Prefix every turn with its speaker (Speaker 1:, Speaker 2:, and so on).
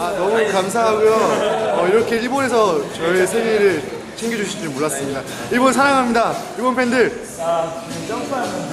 Speaker 1: 아, 너무 감사하고요. 어, 이렇게 일본에서 저의 생일을 챙겨주실 줄 몰랐습니다. 일본 사랑합니다. 일본 팬들.
Speaker 2: 아, 지금 점프하면